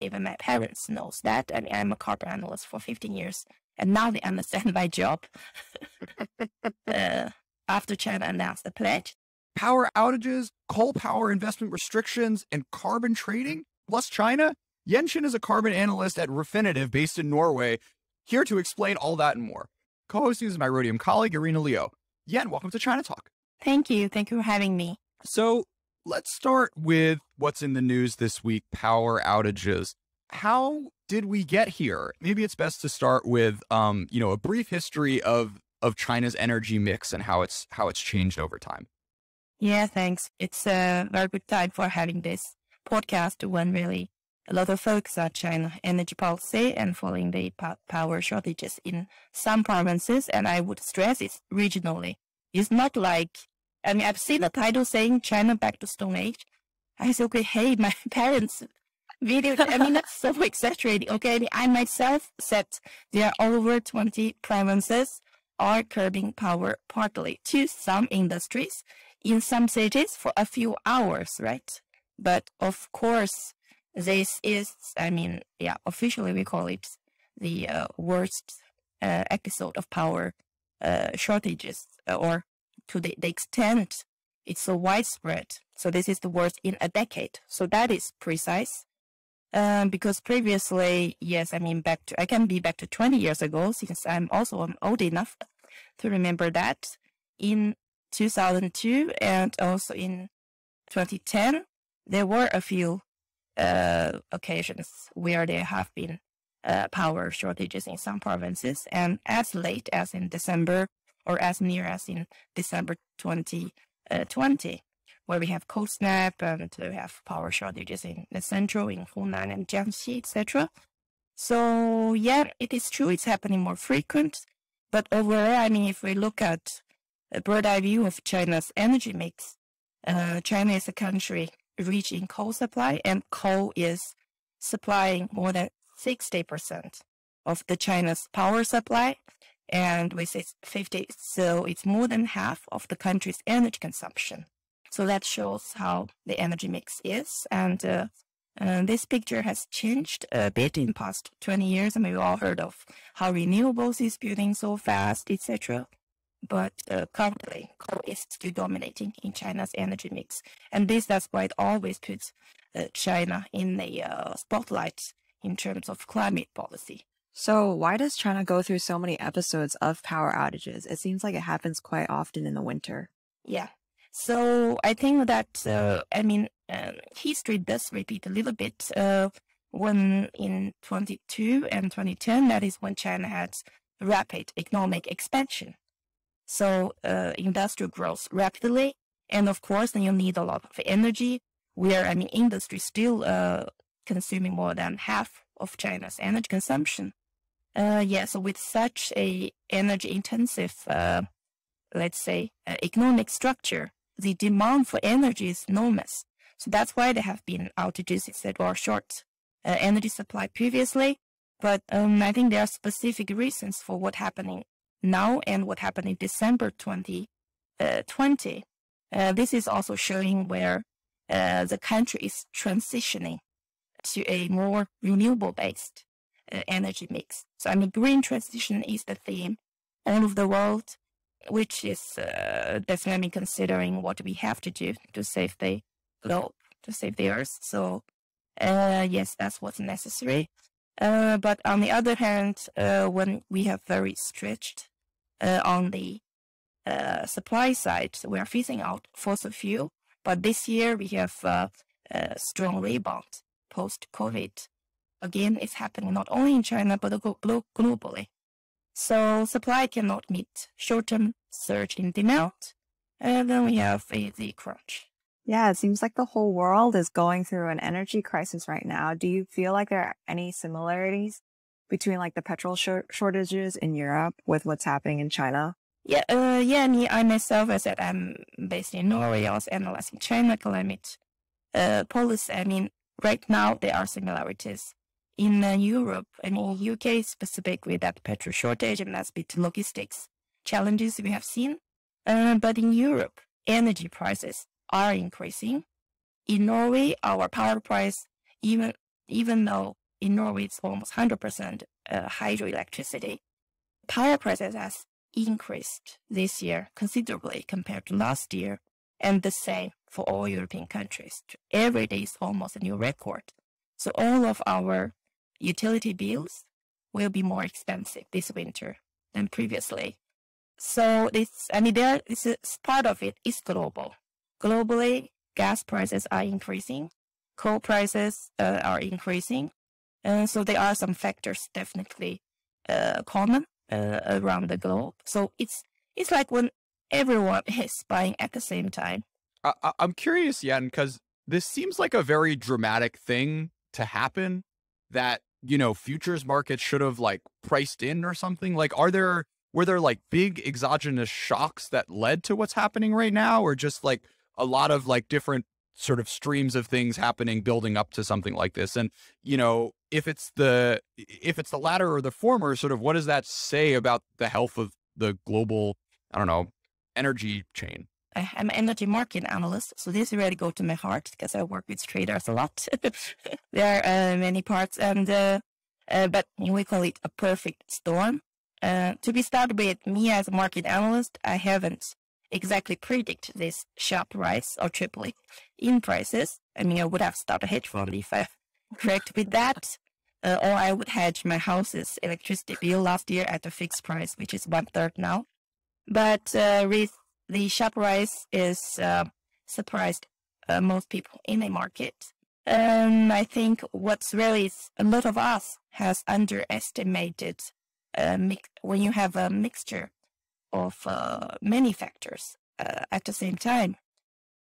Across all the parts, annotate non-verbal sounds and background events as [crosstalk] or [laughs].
even my parents knows that. I mean, I'm a carbon analyst for 15 years, and now they understand [laughs] my job. [laughs] uh, after China announced the pledge, power outages, coal power investment restrictions, and carbon trading, plus China. Yan Qin is a carbon analyst at Refinitiv based in Norway, here to explain all that and more. Co-hosting is my Rhodium colleague, Irina Liu. Yan, welcome to ChinaTalk. Thank you. Thank you for having me. So let's start with what's in the news this week, power outages. How did we get here? Maybe it's best to start with um, you know, a brief history of of China's energy mix and how it's how it's changed over time. Yeah, thanks. It's a very good time for having this podcast when really a lot of focus on China energy policy and following the power shortages in some provinces. And I would stress it regionally. It's not like, I mean, I've seen the title saying China back to Stone Age. I said, okay, hey, my [laughs] parents video, I mean, that's so [laughs] exaggerating. Okay. I, myself said there are over 20 provinces are curbing power partly to some industries in some cities for a few hours, right? But of course, this is, I mean, yeah, officially we call it the uh, worst uh, episode of power uh, shortages, uh, or to the, the extent it's so widespread. So this is the worst in a decade. So that is precise. Um, because previously, yes, I mean, back to, I can be back to 20 years ago since I'm also old enough to remember that in 2002 and also in 2010, there were a few uh, occasions where there have been uh, power shortages in some provinces, and as late as in December or as near as in December 2020, uh, where we have cold snap and we have power shortages in the central, in Hunan and Jiangxi, etc. So yeah, it is true it's happening more frequent, but overall, I mean, if we look at a broad eye view of China's energy mix, uh, China is a country rich in coal supply, and coal is supplying more than 60% of the China's power supply. And we say 50, so it's more than half of the country's energy consumption. So that shows how the energy mix is. And uh, uh, this picture has changed a bit in past 20 years. I mean, we all heard of how renewables is building so fast, etc but uh, currently coal is still dominating in China's energy mix. And this that's why it always puts uh, China in the uh, spotlight in terms of climate policy. So why does China go through so many episodes of power outages? It seems like it happens quite often in the winter. Yeah. So I think that, uh, I mean, uh, history does repeat a little bit. Uh, when in 22 and 2010, that is when China had rapid economic expansion. So uh, industry grows rapidly. And of course, then you need a lot of energy where, I mean, industry still uh, consuming more than half of China's energy consumption. Uh, yeah, so with such a energy intensive, uh, let's say, uh, economic structure, the demand for energy is enormous. So that's why there have been outages, etc., or short uh, energy supply previously. But um, I think there are specific reasons for what happening now and what happened in December 2020. Uh, uh, this is also showing where the country is transitioning to a more renewable based uh, energy mix. So, I mean, green transition is the theme all over the world, which is uh, definitely considering what we have to do to save the globe, to save the earth. So, uh, yes, that's what's necessary. Uh, but on the other hand, uh, when we have very stretched on the supply side, we are phasing out fossil fuel. But this year we have a strong rebound post COVID. Again, it's happening not only in China but globally. So supply cannot meet short-term surge in demand, and then we have a the crunch. Yeah, it seems like the whole world is going through an energy crisis right now. Do you feel like there are any similarities between like the petrol sh- shortages in Europe with what's happening in China? Yeah, uh, yeah, me, I myself, I said I'm based in Norway, I was analyzing China climate uh, policy. I mean, right now there are similarities. In uh, Europe, I mean, UK specifically, that petrol shortage and that's bit logistics challenges we have seen. Uh, but in Europe, energy prices are increasing. In Norway, our power price even even though in Norway it's almost 100% uh, hydroelectricity, power prices has increased this year considerably compared to last year, and the same for all European countries. Every day is almost a new record. So all of our utility bills will be more expensive this winter than previously. So this, I mean, there, this is part of it is global. Globally, gas prices are increasing, coal prices uh, are increasing, and so there are some factors definitely uh, common uh, around the globe. So it's it's like when everyone [laughs] is buying at the same time. I, I'm curious, Yan, because this seems like a very dramatic thing to happen that you know futures markets should have like priced in or something. Like, are there were there like big exogenous shocks that led to what's happening right now, or just like a lot of like different sort of streams of things happening building up to something like this? And you know if it's the if it's the latter or the former sort of what does that say about the health of the global i don't know energy chain I'm an energy market analyst, so this really go to my heart because I work with traders a lot. [laughs] there are uh, many parts, and uh, uh, but we call it a perfect storm. Uh, to be started with, me as a market analyst, I haven't exactly predict this sharp rise or tripling in prices. I mean, I would have started a hedge fund if I [laughs] correct with that. Uh, or I would hedge my house's electricity bill last year at a fixed price, which is one third now. But uh, with the sharp rise is uh, surprised uh, most people in the market. Um, I think what's really a lot of us has underestimated uh, when you have a mixture of uh, many factors uh, at the same time.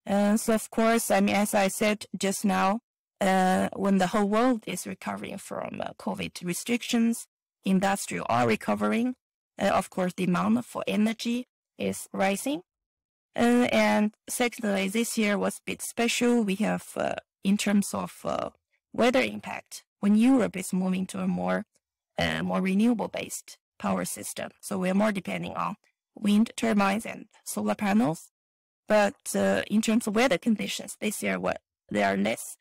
Uh, so, of course, I mean, as I said just now, uh, when the whole world is recovering from uh, COVID restrictions, industry are recovering. Of course, demand for energy is rising. and secondly, this year was a bit special. We have, in terms of weather impact, when Europe is moving to a more more renewable based power system. So we're more depending on wind turbines and solar panels. But uh, in terms of weather conditions, this year what there are less.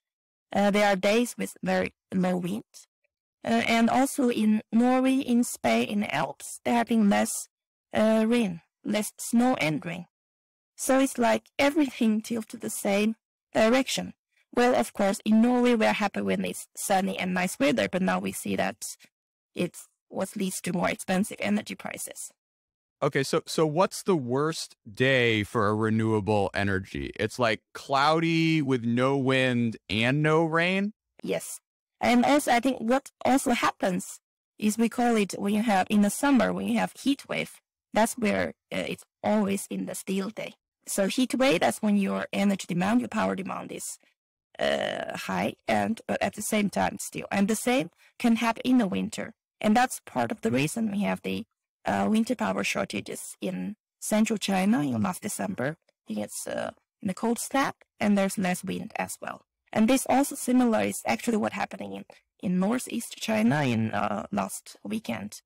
Uh, there are days with very low wind. Uh, and also in Norway, in Spain, in the Alps, there have been less uh, rain, less snow and rain. So it's like everything tilted the same direction. Well, of course, in Norway, we're happy when it's sunny and nice weather, but now we see that it's what leads to more expensive energy prices. Okay, so so what's the worst day for a renewable energy? It's like cloudy with no wind and no rain? Yes. And also I think what also happens is we call it when you have in the summer when you have heat wave, that's where uh, it's always in the still day. So heat wave that's when your energy demand, your power demand is uh, high and but at the same time still. And the same can happen in the winter. And that's part of the reason we have the uh, winter power shortages in central China in last December. It's uh, in the cold snap and there's less wind as well. And this also similar is actually what happening in, in northeast China in uh, last weekend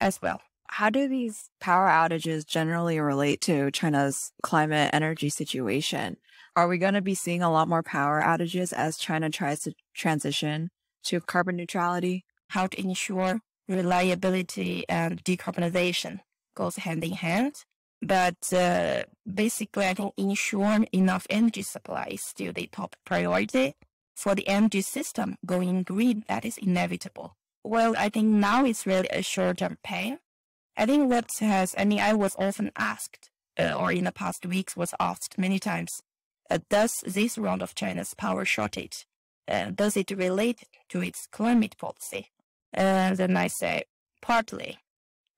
as well. How do these power outages generally relate to China's climate energy situation? Are we going to be seeing a lot more power outages as China tries to transition to carbon neutrality? How to ensure reliability and decarbonization goes hand in hand. But uh, basically, I think ensuring enough energy supply is still the top priority. For the energy system going green, that is inevitable. Well, I think now it's really a short-term pain. I think what has, I mean, I was often asked, uh, or in the past weeks was asked many times, uh, does this round of China's power shortage, uh, does it relate to its climate policy? And then I say partly,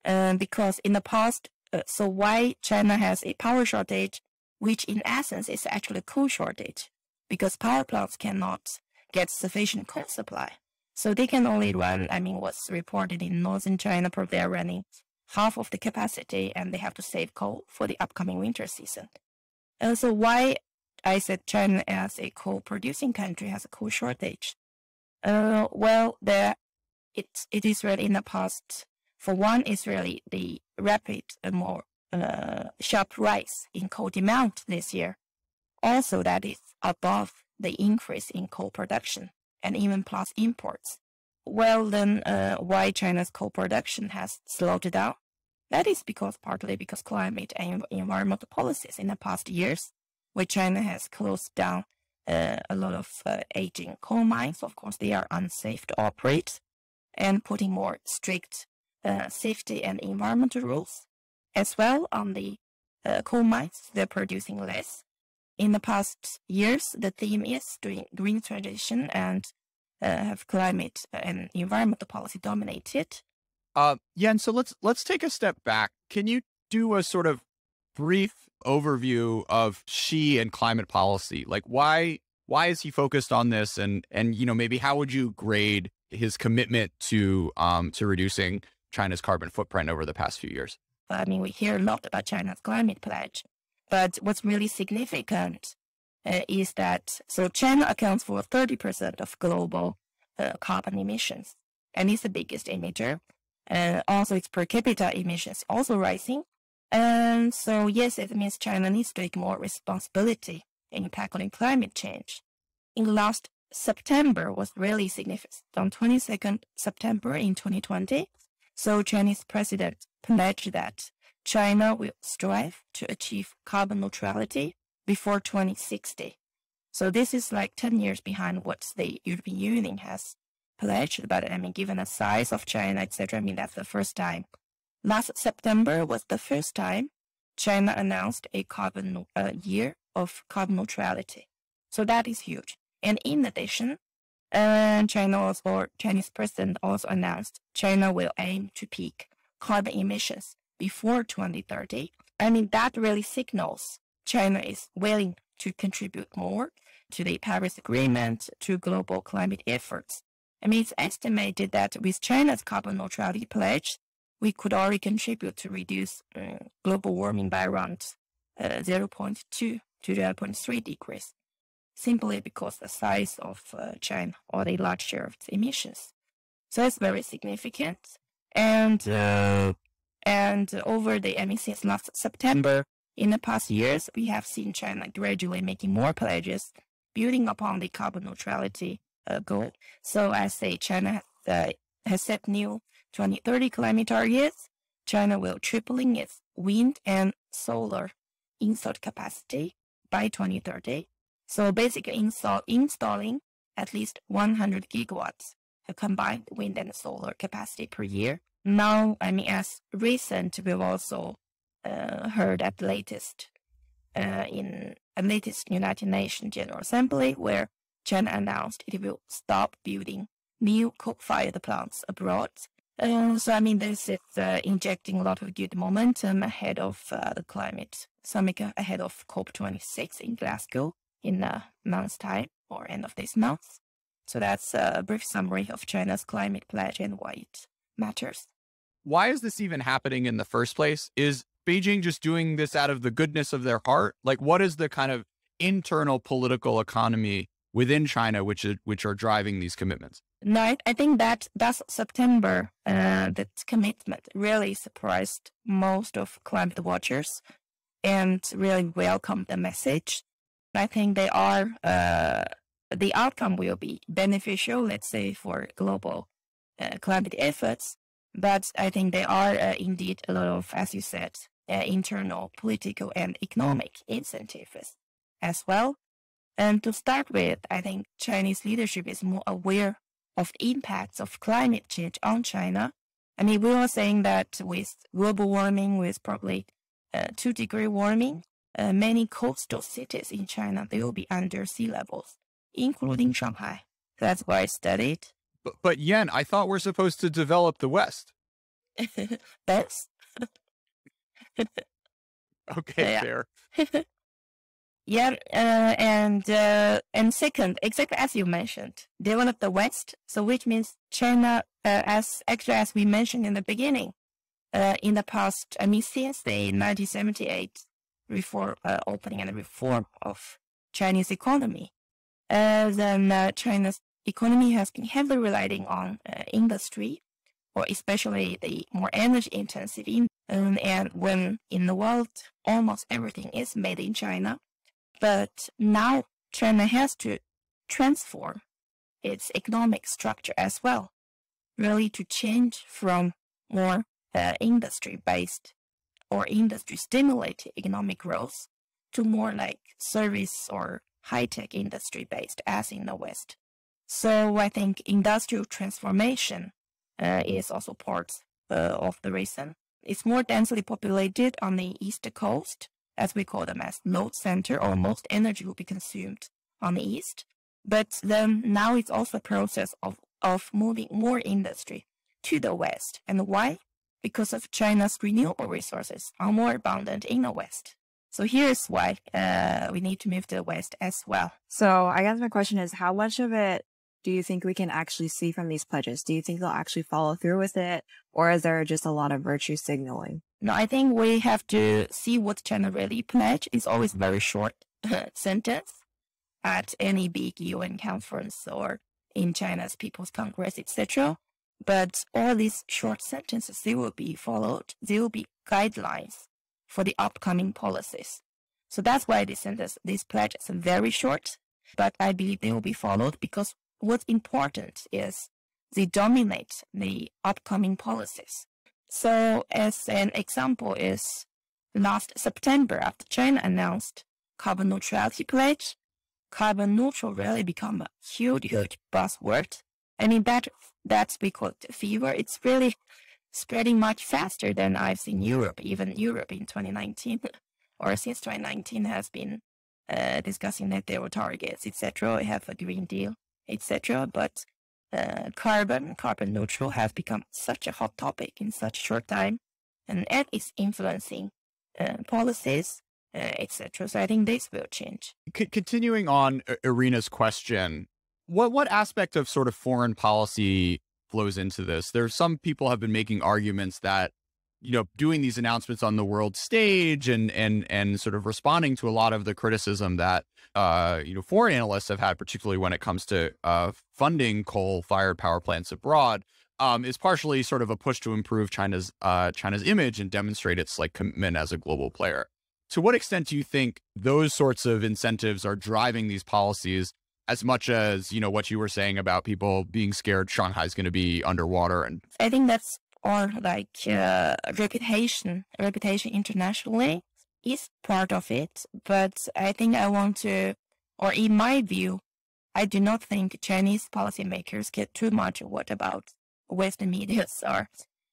uh, because in the past, uh, so why China has a power shortage, which in essence is actually a coal shortage, because power plants cannot get sufficient coal supply. So they can only run, I mean, what's reported in northern China, probably they're running half of the capacity and they have to save coal for the upcoming winter season. And so why I said China as a coal producing country has a coal shortage? Uh, well, there it, it is really in the past. For one, is really the rapid and more uh, sharp rise in coal demand this year. Also, that is above the increase in coal production. and even plus imports. Well, then uh, why China's coal production has slowed down? That is because partly because climate and environmental policies in the past years, where China has closed down uh, a lot of uh, aging coal mines. Of course, they are unsafe to operate, and putting more strict uh, safety and environmental rules. As well, on the uh, coal mines, they're producing less. In the past years, the theme is doing green transition and have climate and environmental policy dominated. Uh, yeah, and so let's let's take a step back. Can you do a sort of brief overview of Xi and climate policy? Like why why is he focused on this, and and you know maybe how would you grade his commitment to um to reducing China's carbon footprint over the past few years? I mean, we hear a lot about China's climate pledge, but what's really significant uh, is that so China accounts for 30% of global uh, carbon emissions, and it's the biggest emitter. Uh, also, its per capita emissions also rising. And so, yes, it means China needs to take more responsibility in tackling climate change. In last September was really significant. On 22nd September in 2020, so Chinese president pledged that China will strive to achieve carbon neutrality before 2060. So this is like 10 years behind what the European Union has pledged. But I mean, given the size of China, etc., I mean, that's the first time. Last September was the first time China announced a carbon uh, year of carbon neutrality. So that is huge. And in addition, and China Chinese president also announced China will aim to peak carbon emissions before 2030. I mean, that really signals China is willing to contribute more to the Paris Agreement, to global climate efforts. I mean, it's estimated that with China's carbon neutrality pledge, we could already contribute to reduce uh, global warming by around uh, 0.2 to 0.3 degrees simply because the size of uh, China or the large share of its emissions. So it's very significant. And and over the I mean since last September, in the past years, we have seen China gradually making more pledges, building upon the carbon neutrality uh, goal. So as say China uh, has set new 2030 climate targets, China will tripling its wind and solar installed capacity by 2030 so basically install, installing at least 100 gigawatts of combined wind and solar capacity per year. Now, I mean, as recent, we've also heard at latest uh, in a latest United Nations General Assembly where China announced it will stop building new coal-fired plants abroad. Uh, so, I mean, this is uh, injecting a lot of good momentum ahead of uh, the climate summit, ahead of COP26 in Glasgow in a month's time or end of this month. So that's a brief summary of China's climate pledge and why it matters. Why is this even happening in the first place? Is Beijing just doing this out of the goodness of their heart? Like, what is the kind of internal political economy within China which is, which are driving these commitments? No, I think that that's September. Uh, that commitment really surprised most of climate watchers and really welcomed the message. I think they are, uh, the outcome will be beneficial, let's say, for global uh, climate efforts. But I think there are uh, indeed a lot of, as you said, uh, internal political and economic incentives as well. And to start with, I think Chinese leadership is more aware of the impacts of climate change on China. I mean, we were saying that with global warming, with probably uh, two degree warming, uh, many coastal cities in China, they will be under sea levels, including Shanghai. That's why I studied. But, but Yan, I thought we're supposed to develop the West. [laughs] Best. [laughs] okay, fair. [laughs] yeah, uh, and uh, and second, exactly as you mentioned, develop the West. So which means China, uh, as actually as we mentioned in the beginning, uh, in the past, I mean since the 1978 reform, uh, opening and reform of Chinese economy. Uh, then uh, China's economy has been heavily relying on uh, industry, or especially the more energy intensive. In, um, and when in the world, almost everything is made in China. But now China has to transform its economic structure as well, really to change from more uh, industry based or industry stimulated economic growth to more like service or high tech industry based as in the West. So I think industrial transformation is also part uh, of the reason. It's more densely populated on the east coast, as we call them as load center, or most energy will be consumed on the east. But then now it's also a process of, of moving more industry to the west. And why? Because of China's renewable resources are more abundant in the west. So here's why uh, we need to move to the west as well. So I guess my question is, how much of it do you think we can actually see from these pledges? Do you think they'll actually follow through with it? Or is there just a lot of virtue signaling? No, I think we have to see what China really pledge. It's always very short [laughs] sentence at any big UN conference or in China's People's Congress, etc. But all these short sentences, they will be followed. They will be guidelines for the upcoming policies. So that's why this sentence, this pledge is very short, but I believe they will be followed because what's important is they dominate the upcoming policies. So as an example is last September after China announced carbon neutrality pledge, carbon neutral really become a huge, huge buzzword. I mean, that, that's because fever, it's really spreading much faster than I've seen Europe, even Europe in 2019, [laughs] or since 2019 has been uh, discussing net zero targets, etc. Have a Green Deal, etc. But uh, carbon, carbon neutral has become such a hot topic in such short time, and it is influencing uh, policies, uh, etc. So I think this will change. C- continuing on Irina's question, what what aspect of sort of foreign policy flows into this. There's some people have been making arguments that you know doing these announcements on the world stage and and and sort of responding to a lot of the criticism that uh, you know foreign analysts have had, particularly when it comes to uh, funding coal-fired power plants abroad, um, is partially sort of a push to improve China's uh, China's image and demonstrate its like commitment as a global player. To what extent do you think those sorts of incentives are driving these policies as much as you know what you were saying about people being scared Shanghai's going to be underwater and I think that's all like uh, reputation reputation internationally is part of it but I think I want to or in my view I do not think Chinese policymakers get too much what about Western media [laughs] are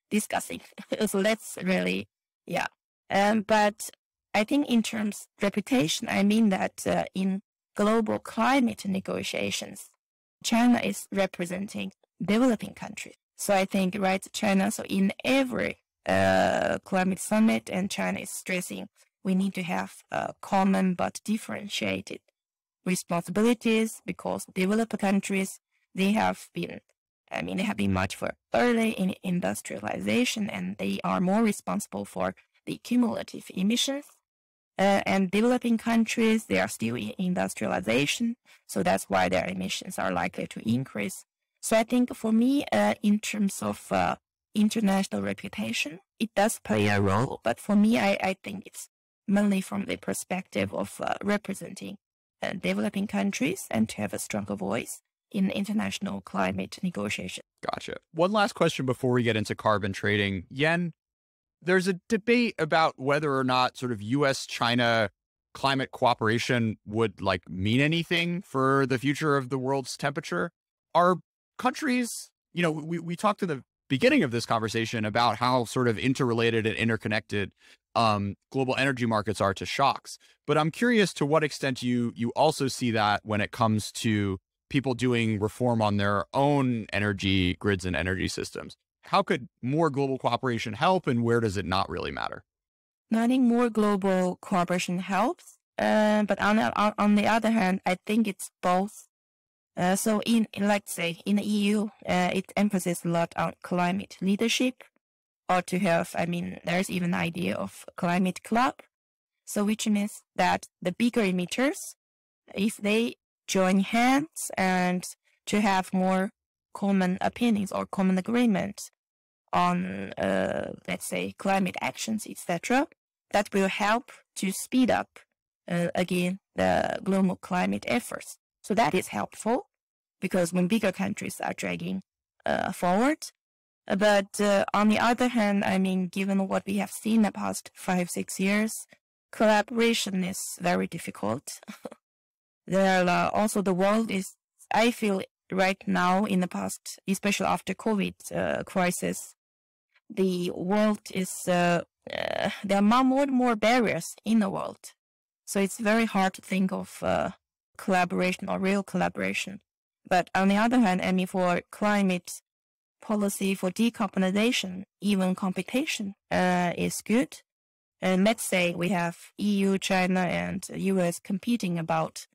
discussing [laughs] so let's really yeah um but I think in terms reputation I mean that uh, in global climate negotiations, China is representing developing countries. So I think, right, China, so in every uh, climate summit, and China is stressing we need to have uh, common but differentiated responsibilities because developed countries, they have been, I mean, they have been much for early in industrialization and they are more responsible for the cumulative emissions uh, and developing countries, they are still in industrialization. So that's why their emissions are likely to increase. So I think for me, uh, in terms of uh, international reputation, it does play a role. But for me, I, I think it's mainly from the perspective of uh, representing uh, developing countries and to have a stronger voice in international climate negotiations. Gotcha. One last question before we get into carbon trading. Yan, there's a debate about whether or not sort of US China climate cooperation would like mean anything for the future of the world's temperature. Are countries, you know, we, we talked in the beginning of this conversation about how sort of interrelated and interconnected um, global energy markets are to shocks. But I'm curious to what extent you you also see that when it comes to people doing reform on their own energy grids and energy systems how could more global cooperation help and where does it not really matter? I think more global cooperation helps. Uh, but on the, on the other hand, I think it's both. Uh, so in, in, let's say, in the EU, uh, it emphasizes a lot on climate leadership or to have, I mean, there's even an idea of climate club. So which means that the bigger emitters, if they join hands and to have more common opinions or common agreements, on, uh, let's say, climate actions, etc., that will help to speed up, uh, again, the global climate efforts. So that is helpful. Because when bigger countries are dragging uh, forward. But uh, on the other hand, I mean, given what we have seen the past five, six years, collaboration is very difficult. [laughs] there are also the world is, I feel right now in the past, especially after COVID uh, crisis, the world is, uh, uh, there are more and more barriers in the world. So it's very hard to think of uh, collaboration or real collaboration. But on the other hand, I mean, for climate policy for decarbonization, even competition uh, is good. And let's say we have EU, China, and US competing about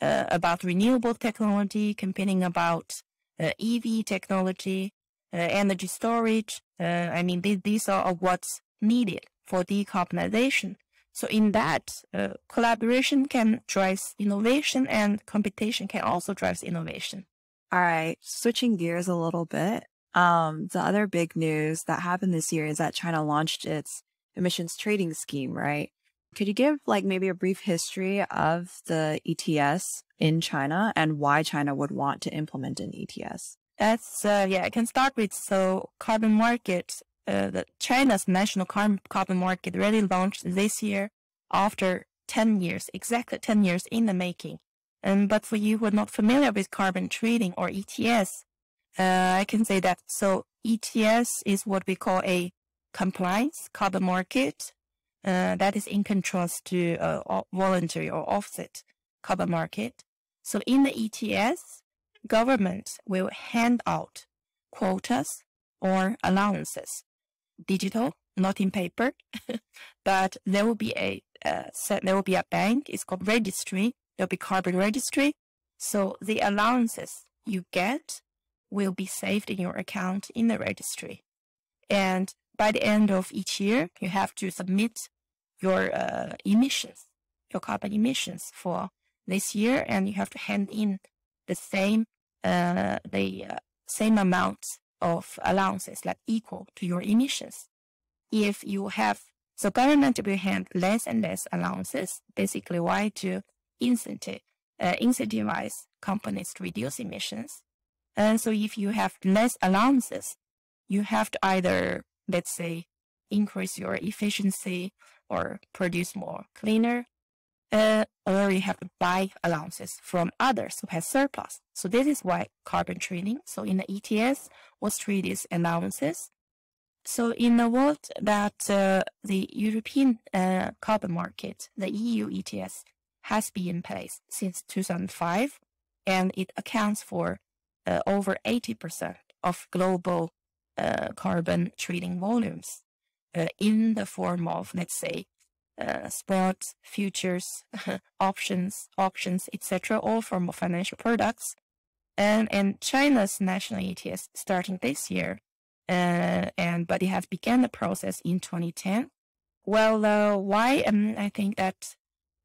uh, about renewable technology, competing about uh, EV technology, uh, energy storage. Uh, I mean, th- these are what's needed for decarbonization. So in that, uh, collaboration can drive innovation and competition can also drive innovation. All right, switching gears a little bit. Um, the other big news that happened this year is that China launched its emissions trading scheme, right? Could you give like maybe a brief history of the ETS in China and why China would want to implement an ETS? That's uh, yeah. I can start with so carbon market uh, the China's national carbon market really launched this year after 10 years, exactly 10 years in the making. Um, but for you who are not familiar with carbon trading or ETS, uh, I can say that so ETS is what we call a compliance carbon market. Uh, that is in contrast to a voluntary or offset carbon market. So in the ETS, government will hand out quotas or allowances digital, not in paper, [laughs] but there will be a uh, there will be a bank. It's called registry. There'll be carbon registry. So the allowances you get will be saved in your account in the registry. And by the end of each year, you have to submit your uh, emissions, your carbon emissions for this year, and you have to hand in the same uh, the uh, same amount of allowances that equal to your emissions. If you have, so government will hand less and less allowances, basically why to incentive, uh, incentivize companies to reduce emissions. And so if you have less allowances, you have to either, let's say, increase your efficiency or produce more cleaner uh, or you have to buy allowances from others who have surplus. So this is why carbon trading. So in the ETS was treated allowances. So in the world that uh, the European uh, carbon market, the EU ETS, has been in place since 2005, and it accounts for uh, over 80% of global uh, carbon trading volumes uh, in the form of, let's say, uh, futures, [laughs] options, options, etc., all form of financial products. And and China's national ETS starting this year, uh, and but it has began the process in 2010. Well, uh, why? Um, I think that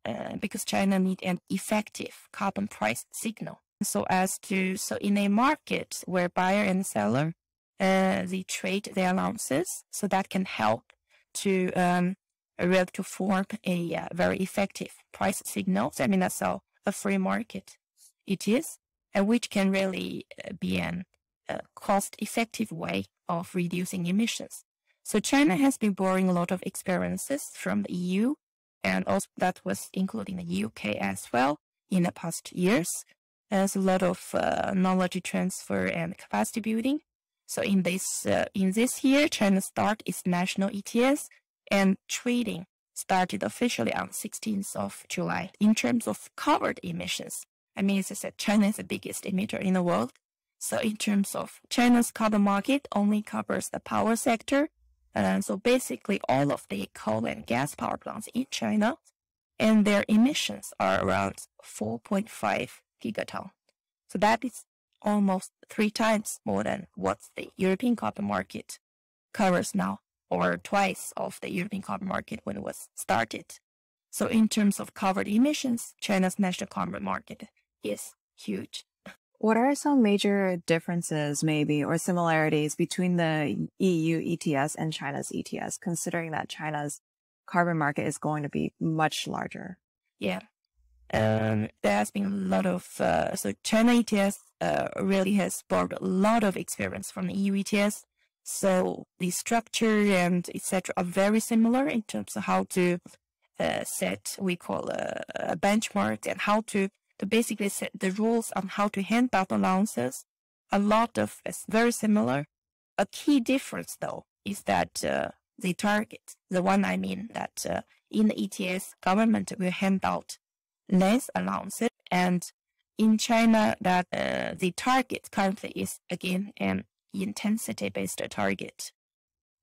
uh, because China need an effective carbon price signal, so as to so in a market where buyer and seller uh, they trade their allowances, so that can help to um, able to form a uh, very effective price signal. I mean, that's a, a free market it is, and which can really uh, be an uh, cost-effective way of reducing emissions. So China has been borrowing a lot of experiences from the EU, and also that was including the UK as well in the past years. There's a lot of uh, knowledge transfer and capacity building. So in this uh, in this year, China start its national ETS and trading started officially on 16th of July. In terms of covered emissions, I mean, as I said, China is the biggest emitter in the world. So in terms of China's carbon market only covers the power sector. And so basically all of the coal and gas power plants in China and their emissions are around 4.5 gigaton. So that is almost three times more than what the European carbon market covers now or twice of the European carbon market when it was started. So in terms of covered emissions, China's national carbon market is huge. What are some major differences, maybe, or similarities between the EU ETS and China's ETS, considering that China's carbon market is going to be much larger? Yeah. Um, there has been a lot of uh, so China ETS uh, really has borrowed a lot of experience from the EU ETS. So the structure and etc. are very similar in terms of how to uh, set we call a, a, benchmark and how to to basically set the rules on how to hand out allowances. A lot of it's very similar. A key difference though is that uh, the target, the one I mean that uh, in the ETS government will hand out less allowances. And in China, that uh, the target currently is again an intensity-based target.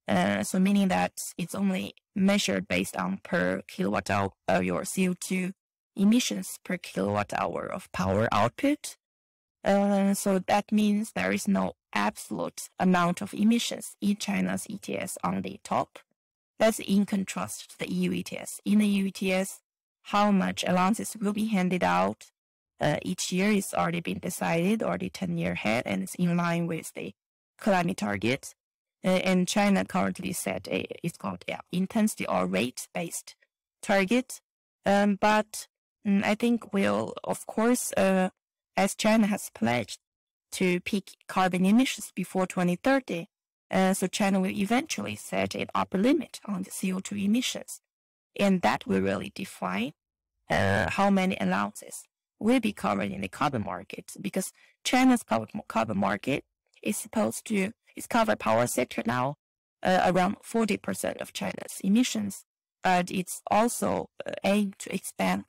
Uh, so meaning that it's only measured based on per kilowatt hour of your CO2 emissions per kilowatt hour of power output. Uh, so that means there is no absolute amount of emissions in China's ETS on the top. That's in contrast to the EU ETS. In the EU ETS, how much allowances will be handed out uh, each year is already been decided already 10 year ahead and it's in line with the climate target. Uh, and China currently set a, it's called yeah, intensity or rate based target. Um, but um, I think we'll, of course, uh, as China has pledged to peak carbon emissions before 2030, uh, so China will eventually set an upper limit on the CO2 emissions. And that will really define uh, how many allowances will be covered in the carbon market because China's carbon market is supposed to is cover power sector now uh, around 40% of China's emissions, but it's also uh, aimed to expand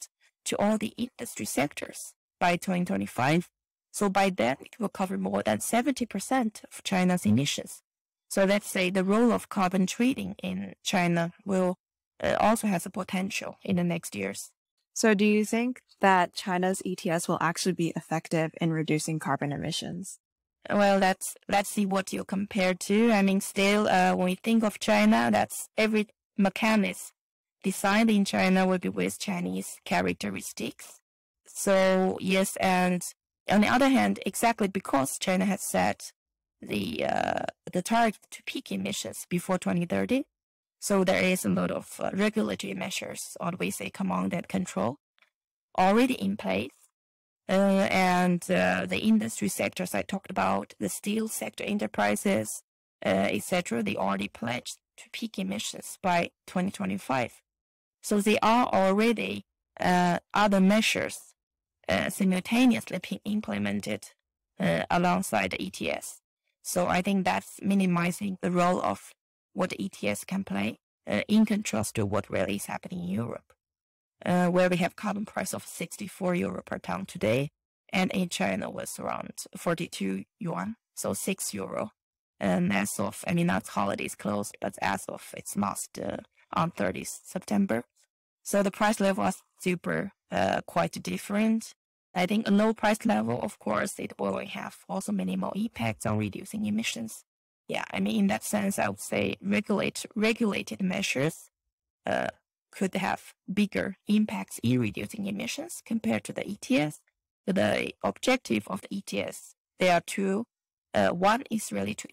to all the industry sectors by 2025. So by then it will cover more than 70% of China's emissions. So let's say the role of carbon trading in China will uh, also has a potential in the next years. So do you think that China's ETS will actually be effective in reducing carbon emissions? Well, let's let's see what you compare to. I mean, still, uh, when we think of China, that's every mechanism designed in China will be with Chinese characteristics. So yes, and on the other hand, exactly because China has set the uh, the target to peak emissions before 2030, so there is a lot of uh, regulatory measures, or we say command and control, already in place. Uh, and uh, the industry sectors I talked about, the steel sector enterprises, uh, etc., they already pledged to peak emissions by 2025. So there are already uh, other measures uh, simultaneously being implemented alongside the ETS. So I think that's minimizing the role of what ETS can play uh, in contrast to what really is happening in Europe, uh, where we have carbon price of 64 euro per ton today, and in China was around 42 yuan, so 6 euro. And as of, I mean, not holidays closed, but as of its last uh, on 30th September. So the price level was super, uh, quite different. I think a low price level, of course, it will have also minimal impacts on reducing emissions yeah, I mean, in that sense, I would say regulate, regulated measures uh, could have bigger impacts in reducing emissions compared to the ETS. The objective of the ETS, there are two. Uh, one is really to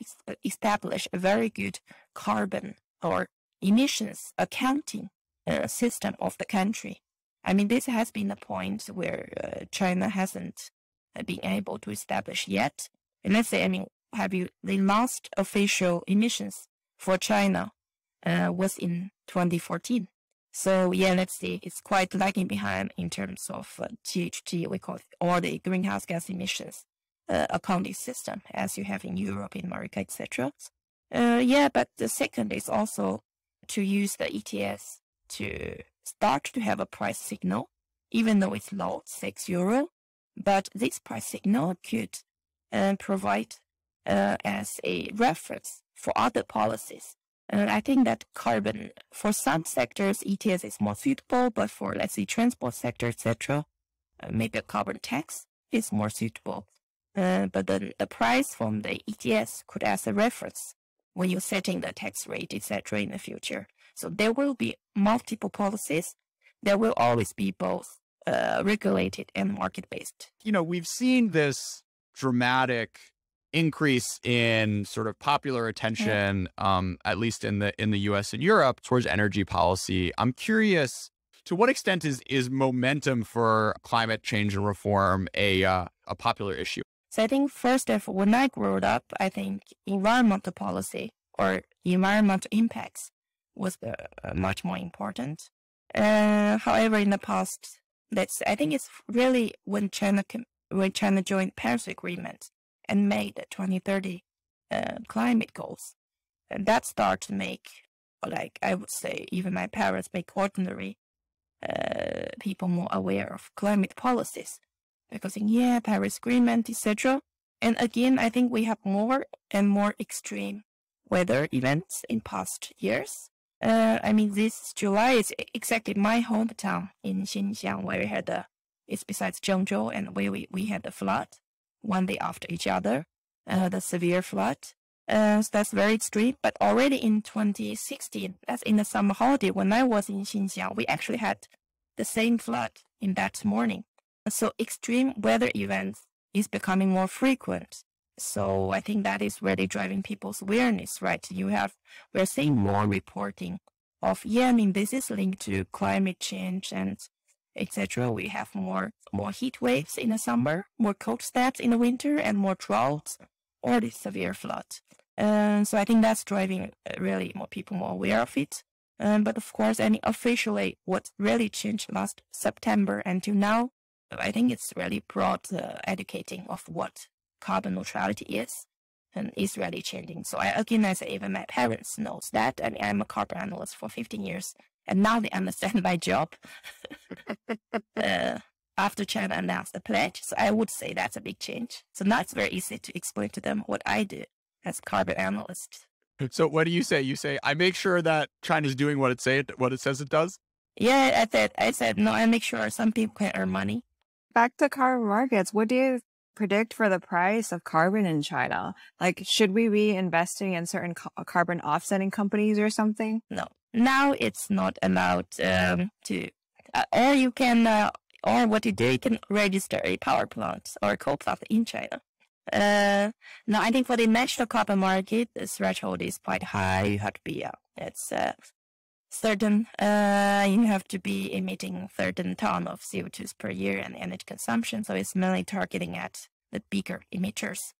establish a very good carbon or emissions accounting uh, system of the country. I mean, this has been a point where uh, China hasn't uh, been able to establish yet. And let's say, I mean, have you the last official emissions for China uh, was in 2014. So yeah, let's see, it's quite lagging behind in terms of uh, GHG, we call it, or the greenhouse gas emissions uh, accounting system, as you have in Europe, in America, etc. Uh, yeah, but the second is also to use the ETS to start to have a price signal, even though it's low, six euro. But this price signal could uh, provide uh, as a reference for other policies. And I think that carbon, for some sectors, ETS is more suitable, but for, let's say, transport sector, etc., uh, maybe a carbon tax is more suitable. Uh, but then the price from the ETS could as a reference when you're setting the tax rate, etc., in the future. So there will be multiple policies. There will always be both uh, regulated and market based. You know, we've seen this dramatic increase in sort of popular attention, yeah. um, at least in the in the U.S. and Europe, towards energy policy. I'm curious, to what extent is is momentum for climate change and reform a uh, a popular issue? So I think first of all, when I grew up, I think environmental policy or environmental impacts was uh, much more important. Uh, however, in the past, that's I think it's really when China when China joined Paris Agreement and made the 2030 uh, climate goals, and that started to make, like I would say, even my parents make ordinary uh, people more aware of climate policies because in yeah, Paris Agreement, etc. And again, I think we have more and more extreme weather events in past years. Uh, I mean, this July is exactly my hometown in Xinxiang, where we had the, it's besides Zhengzhou, and where we, we had the flood one day after each other, uh, the severe flood. Uh, so that's very extreme. But already in 2016, that's in the summer holiday, when I was in Xinxiang, we actually had the same flood in that morning. So extreme weather events is becoming more frequent. So I think that is really driving people's awareness, right? You have, we're seeing more reporting of, yeah, I mean, this is linked to climate change and etc. We have more, more heat waves in the summer, more cold snaps in the winter, and more droughts or the severe flood. And so I think that's driving uh, really more people more aware of it. Um, but of course, any officially what really changed last September until now I think it's really broad uh, educating of what carbon neutrality is and is really changing. So I, again, I even my parents knows that, and I'm a carbon analyst for 15 years, and now they understand my job [laughs] uh, after China announced the pledge. So I would say that's a big change. So now it's very easy to explain to them what I do as carbon analyst. So what do you say? You say I make sure that China's doing what it say it, what it says it does. Yeah, I said I said no. I make sure some people can earn money back to carbon markets, what do you predict for the price of carbon in China? Like, should we be investing in certain ca- carbon offsetting companies or something? No. Now it's not allowed um, to, uh, or you can, uh, or what you do, you can register a power plant or a coal plant in China. Uh, no, I think for the national carbon market, the threshold is quite high. You have to be, uh, it's uh, certain, uh, you have to be emitting certain ton of CO2 per year and energy consumption. So it's mainly targeting at the bigger emitters.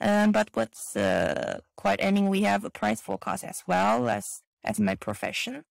Um, but what's uh, quite, I mean, we have a price forecast as well as, as my profession.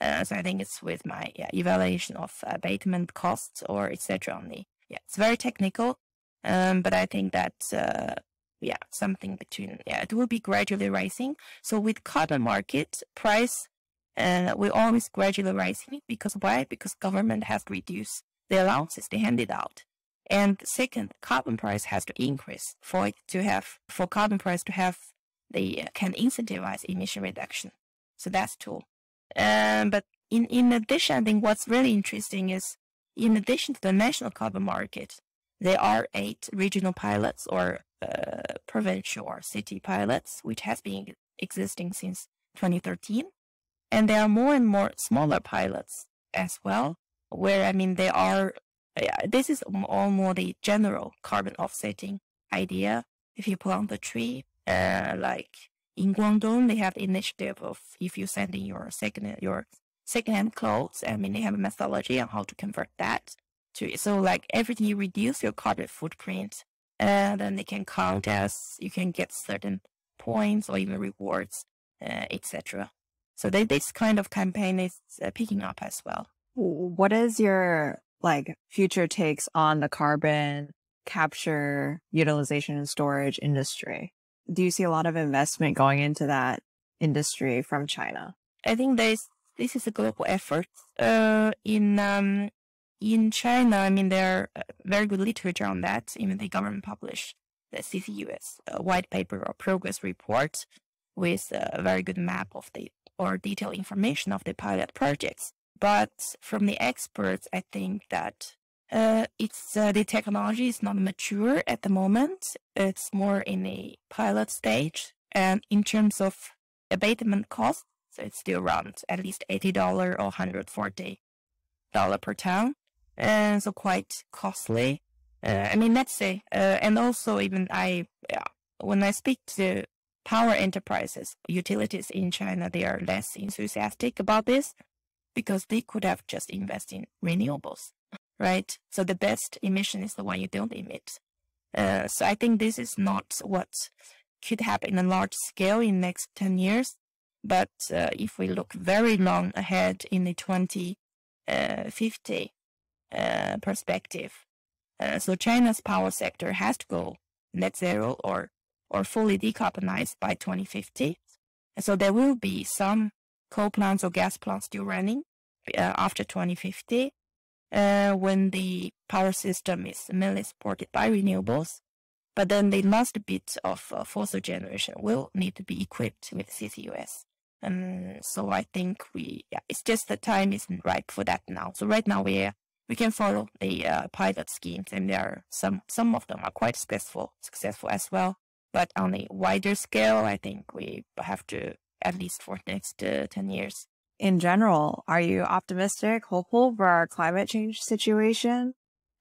Uh, so I think it's with my yeah, evaluation of abatement costs or etc. only. Yeah, it's very technical. Um, but I think that, uh, yeah, something between, yeah, it will be gradually rising. So with carbon market price, we always gradually rising because why? Because government has reduced the allowances they handed out. And second, carbon price has to increase for it to have, for carbon price to have, they can incentivize emission reduction. So that's two. Um, but in, in addition, I think what's really interesting is in addition to the national carbon market, there are eight regional pilots or uh, provincial or city pilots, which has been existing since 2013. And there are more and more smaller pilots as well, where I mean, they are, yeah, this is all more the general carbon offsetting idea. If you plant a tree, uh, like in Guangdong, they have the initiative of if you send in your second, your secondhand clothes, I mean, they have a methodology on how to convert that to, so like everything you reduce your carbon footprint, and uh, then they can count as you can get certain points or even rewards, uh, etc. So they, this kind of campaign is uh, picking up as well. What is your like future takes on the carbon capture, utilization and storage industry? Do you see a lot of investment going into that industry from China? I think this this is a global effort. Uh, in um, in China, I mean, there are uh, very good literature on that. Even the government published the CCUS uh, white paper or progress report with a very good map of the or detailed information of the pilot projects. But from the experts, I think that uh, it's uh, the technology is not mature at the moment. It's more in a pilot stage, and in terms of abatement costs, so it's still around at least eighty dollar or hundred forty dollar per ton, and so quite costly. Uh, I mean, let's say, uh, and also even I, when I speak to power enterprises, utilities in China, they are less enthusiastic about this. because they could have just invested in renewables, right? So the best emission is the one you don't emit. Uh, so I think this is not what could happen in a large scale in next 10 years. But uh, if we look very long ahead in the 2050 uh, uh, perspective, uh, so China's power sector has to go net zero or or fully decarbonized by 2050. So there will be some coal plants or gas plants still running uh, after 2050 uh, when the power system is mainly supported by renewables. But then the last bit of uh, fossil generation will need to be equipped with CCUS. And so I think we, yeah, it's just the time isn't ripe for that now. So right now we we can follow the uh, pilot schemes, and there are some some of them are quite successful successful as well. But on a wider scale, I think we have to at least for the next uh, ten years. In general, are you optimistic, hopeful for our climate change situation?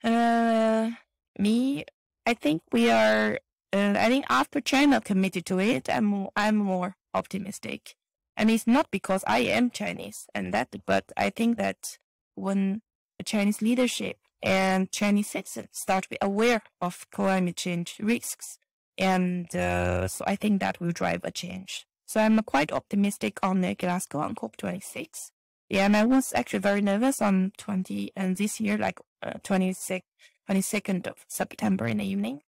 Uh, me, I think we are. Uh, I think after China committed to it, I'm I'm more optimistic. Mean, it's not because I am Chinese and that, but I think that when Chinese leadership and Chinese citizens start to be aware of climate change risks, and uh, so I think that will drive a change. So I'm quite optimistic on the Glasgow on COP26. Yeah, and I was actually very nervous on 20 and this year, like uh, 26, 22nd of September in the evening,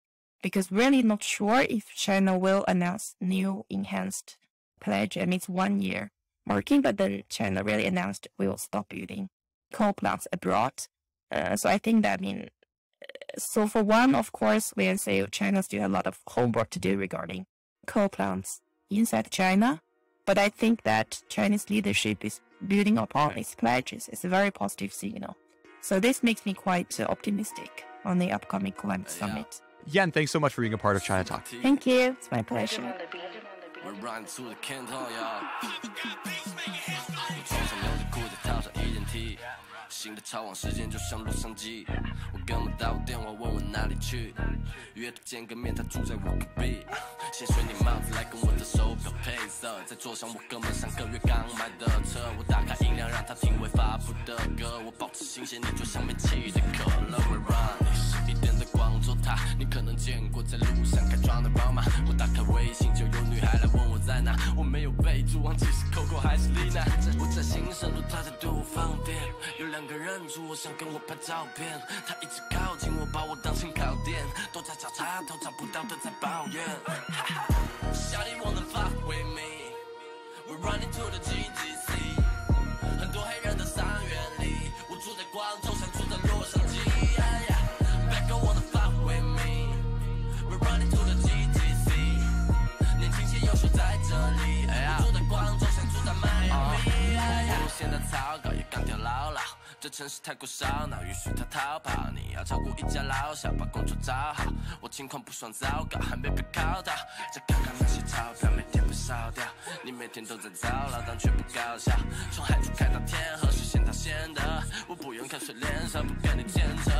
because really not sure if China will announce new enhanced pledge. It's one year marking, but then China really announced we will stop building coal plants abroad. Uh, so I think that I mean, so for one, of course, we can say China still has a lot of homework to do regarding coal plants inside China. But I think that Chinese leadership is building upon its pledges. It's a very positive signal. So this makes me quite uh, optimistic on the upcoming climate summit. Yan, thanks so much for being a part of ChinaTalk. Thank you. It's my pleasure. T，[laughs] 新的超网时间就像洛杉矶，我哥们打我电话问我哪里去，约他见个面，他住在我隔壁。先选你帽子来跟我的手表配色，再坐上我哥们上个月刚买的车，我打开音量让他听未发布的歌，我保持新鲜，你就像没气的可乐。座塔，你可能见过在路上开装的宝马。我打开微信就有女孩来问我在哪，我没有备注，忘记是 Coco 还是 Lina。我在新生路，她在对我放电，有两个人住，我想跟我拍照片，她一直靠近我，把我当成靠垫，都在找插头找不到的在抱怨。Shawty wanna fuck with me. We're running to the GTC. 现在草稿也干掉牢牢。这城市太过烧脑，允许他逃跑。你要照顾一家老小，把工作找好。我情况不算糟糕，还没被考到。再看看那些钞票，每天被烧掉。你每天都在操劳，但却不高效。从海珠开到天河，实现到先得。我不用看谁脸色，不跟你牵扯。